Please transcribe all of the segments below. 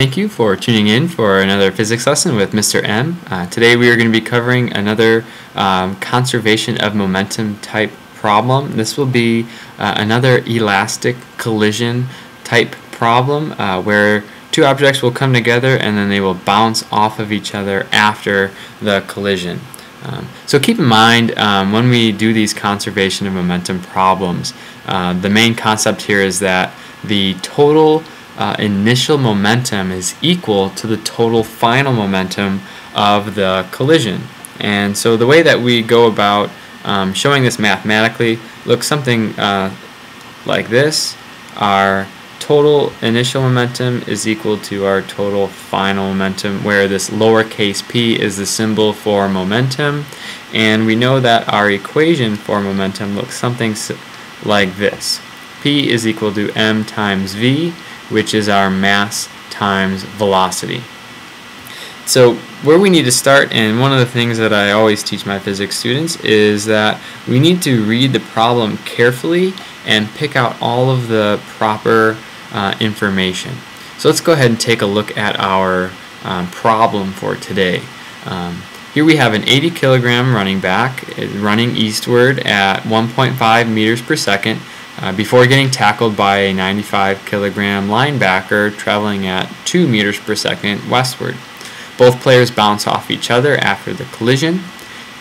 Thank you for tuning in for another physics lesson with Mr. M. Uh, today we are going to be covering another um, conservation of momentum type problem. This will be uh, another elastic collision type problem uh, where two objects will come together and then they will bounce off of each other after the collision. Um, so keep in mind um, when we do these conservation of momentum problems, uh, the main concept here is that the total uh, initial momentum is equal to the total final momentum of the collision. And so the way that we go about um, showing this mathematically looks something uh, like this. Our total initial momentum is equal to our total final momentum where this lowercase p is the symbol for momentum and we know that our equation for momentum looks something like this. P is equal to m times v which is our mass times velocity. So where we need to start, and one of the things that I always teach my physics students, is that we need to read the problem carefully and pick out all of the proper uh, information. So let's go ahead and take a look at our um, problem for today. Um, here we have an 80 kilogram running back running eastward at 1.5 meters per second uh, before getting tackled by a 95 kilogram linebacker traveling at 2 meters per second westward. Both players bounce off each other after the collision.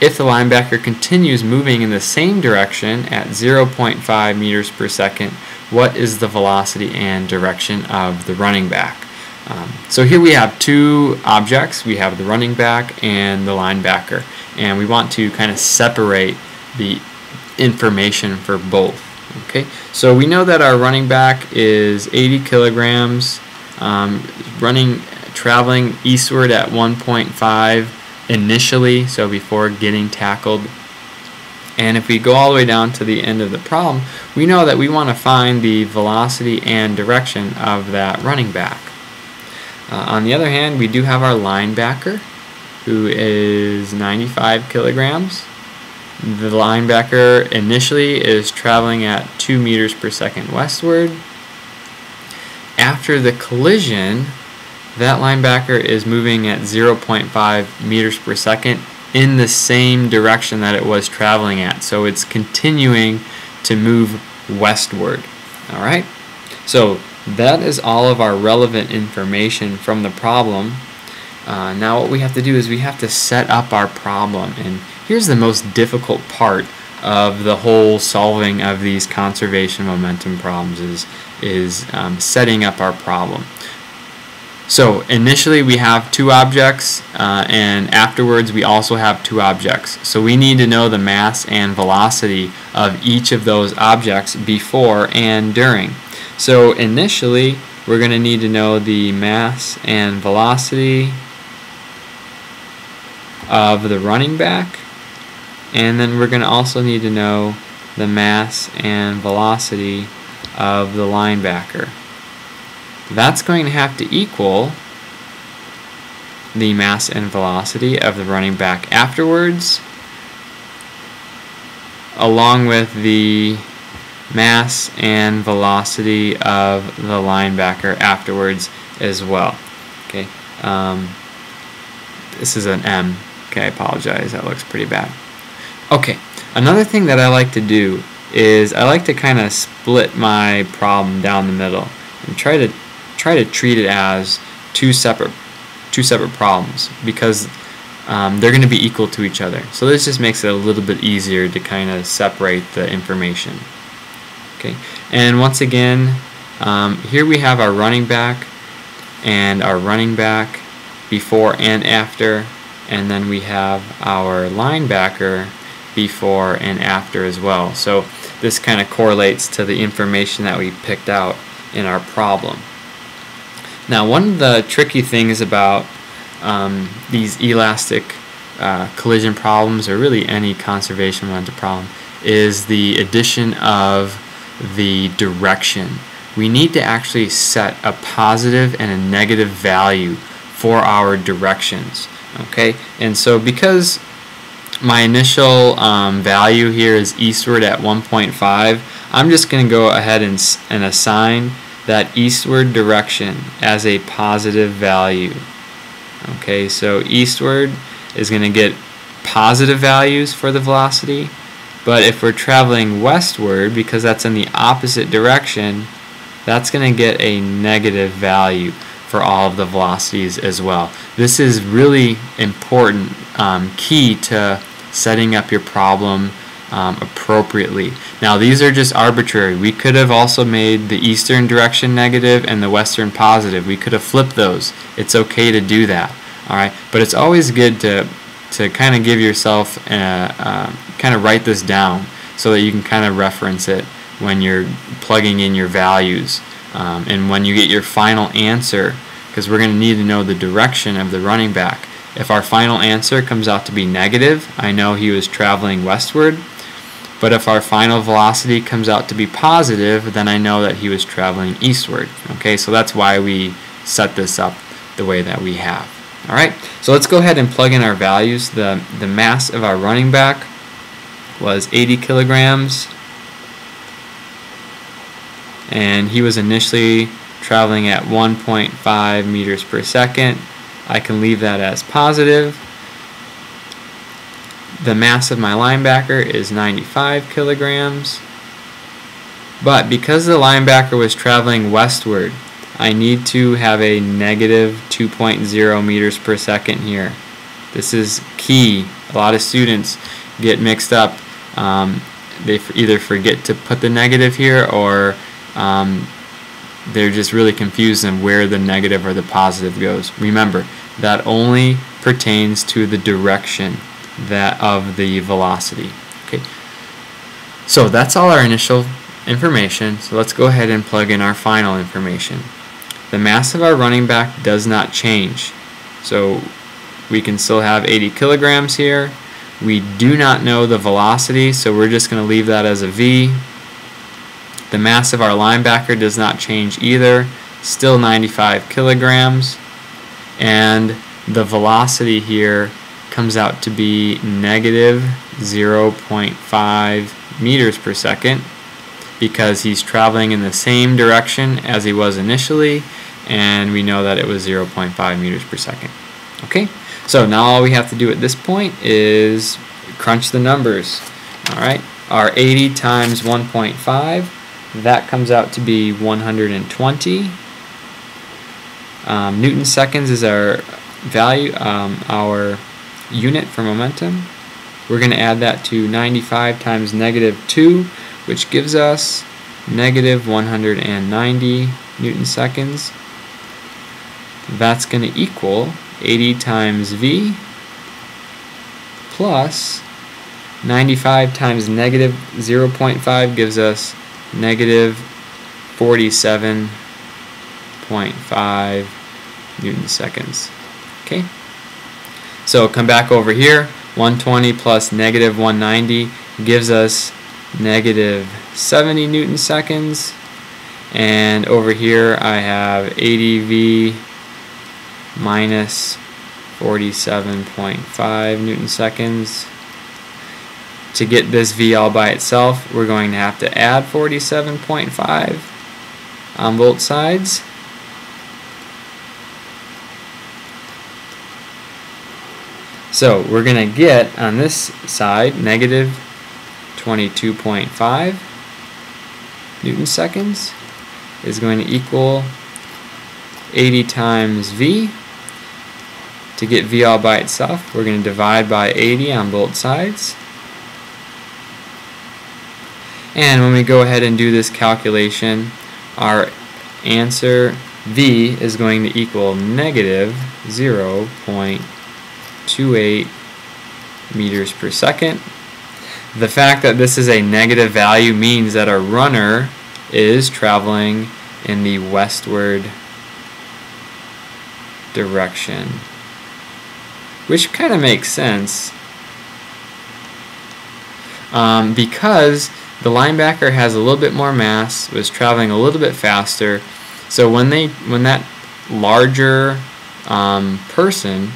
If the linebacker continues moving in the same direction at 0.5 meters per second, what is the velocity and direction of the running back? Um, so here we have two objects. We have the running back and the linebacker. And we want to kind of separate the information for both. Okay, so we know that our running back is 80 kilograms, um, running, traveling eastward at 1.5 initially, so before getting tackled. And if we go all the way down to the end of the problem, we know that we want to find the velocity and direction of that running back. Uh, on the other hand, we do have our linebacker, who is 95 kilograms. The linebacker initially is traveling at 2 meters per second westward. After the collision, that linebacker is moving at 0.5 meters per second in the same direction that it was traveling at. So it's continuing to move westward. All right? So that is all of our relevant information from the problem. Uh, now what we have to do is we have to set up our problem and Here's the most difficult part of the whole solving of these conservation momentum problems is, is um, setting up our problem. So initially we have two objects uh, and afterwards we also have two objects. So we need to know the mass and velocity of each of those objects before and during. So initially we're going to need to know the mass and velocity of the running back and then we're going to also need to know the mass and velocity of the linebacker. That's going to have to equal the mass and velocity of the running back afterwards along with the mass and velocity of the linebacker afterwards as well. Okay, um, this is an M. Okay, I apologize. That looks pretty bad. Okay, another thing that I like to do is I like to kind of split my problem down the middle and try to try to treat it as two separate two separate problems because um, they're going to be equal to each other. So this just makes it a little bit easier to kind of separate the information. Okay, and once again, um, here we have our running back and our running back before and after, and then we have our linebacker before and after as well. So this kind of correlates to the information that we picked out in our problem. Now one of the tricky things about um, these elastic uh, collision problems or really any conservation momentum problem is the addition of the direction. We need to actually set a positive and a negative value for our directions. Okay, and so because my initial um, value here is eastward at 1.5. I'm just going to go ahead and, and assign that eastward direction as a positive value. Okay, so eastward is going to get positive values for the velocity, but if we're traveling westward, because that's in the opposite direction, that's going to get a negative value for all of the velocities as well. This is really important, um, key to setting up your problem um, appropriately. Now these are just arbitrary. We could have also made the eastern direction negative and the western positive. We could have flipped those. It's okay to do that. All right, but it's always good to to kind of give yourself a, uh, kind of write this down so that you can kind of reference it when you're plugging in your values um, and when you get your final answer because we're going to need to know the direction of the running back. If our final answer comes out to be negative, I know he was traveling westward. But if our final velocity comes out to be positive, then I know that he was traveling eastward. Okay, so that's why we set this up the way that we have. All right, so let's go ahead and plug in our values. The, the mass of our running back was 80 kilograms, and he was initially traveling at 1.5 meters per second. I can leave that as positive. The mass of my linebacker is 95 kilograms. But because the linebacker was traveling westward, I need to have a negative 2.0 meters per second here. This is key. A lot of students get mixed up. Um, they either forget to put the negative here or um, they're just really confused on where the negative or the positive goes. Remember, that only pertains to the direction that of the velocity. Okay. So that's all our initial information. So let's go ahead and plug in our final information. The mass of our running back does not change. So we can still have 80 kilograms here. We do not know the velocity, so we're just going to leave that as a V. The mass of our linebacker does not change either, still 95 kilograms. And the velocity here comes out to be negative 0.5 meters per second because he's traveling in the same direction as he was initially and we know that it was 0.5 meters per second. Okay, so now all we have to do at this point is crunch the numbers. Alright, our 80 times 1.5, that comes out to be 120. Um, Newton seconds is our value, um, our unit for momentum. We're going to add that to 95 times negative 2, which gives us negative 190 newton seconds. That's going to equal 80 times V plus 95 times negative 0.5 gives us negative 47.5 newton seconds. Okay. So come back over here. 120 plus negative 190 gives us negative 70 newton seconds. And over here I have 80V minus 47.5 newton seconds. To get this V all by itself, we're going to have to add 47.5 on both sides. So we're going to get on this side negative 22.5 newton seconds is going to equal 80 times V. To get V all by itself, we're going to divide by 80 on both sides. And when we go ahead and do this calculation, our answer V is going to equal negative 0. 0.28 meters per second. The fact that this is a negative value means that our runner is traveling in the westward direction, which kind of makes sense um, because the linebacker has a little bit more mass, was traveling a little bit faster. So when they when that larger um, person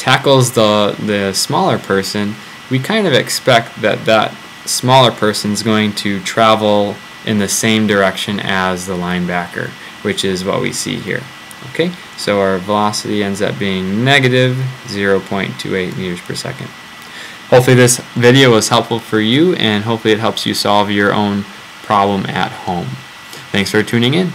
tackles the, the smaller person, we kind of expect that that smaller person is going to travel in the same direction as the linebacker. which is what we see here. Okay, so our velocity ends up being negative 0.28 meters per second. Hopefully this video was helpful for you and hopefully it helps you solve your own problem at home. Thanks for tuning in.